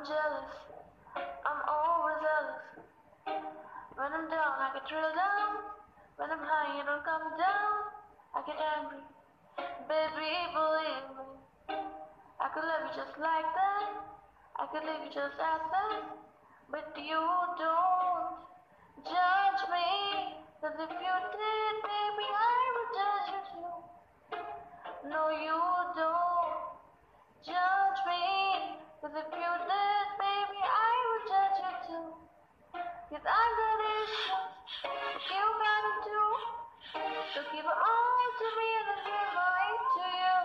I'm jealous. I'm overzealous. When I'm down, I get drill down. When I'm high, you don't come down. I get angry. Baby, believe me. I could love you just like that. I could leave you just as that. But you don't judge me. Cause if you So give all to me and I'll give mine to you.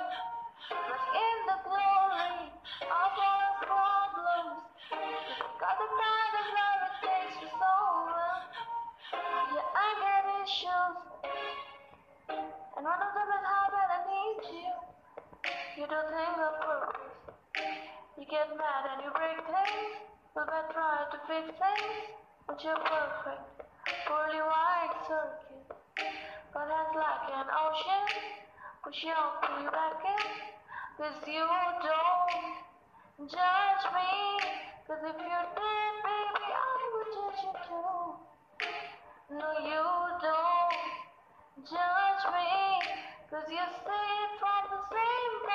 Like in the glory of our problems. Got the kind of love it takes them. Yeah, I got issues. And one of them is how bad I need you. You do things on purpose. You get mad and you break things. But I try to fix things. But you're perfect. Poorly wired circuit. But that's like an ocean. Push you on, pull you back in. Cause you don't judge me. Cause if you did, baby, I would judge you too. No, you don't judge me. Cause you it from the same point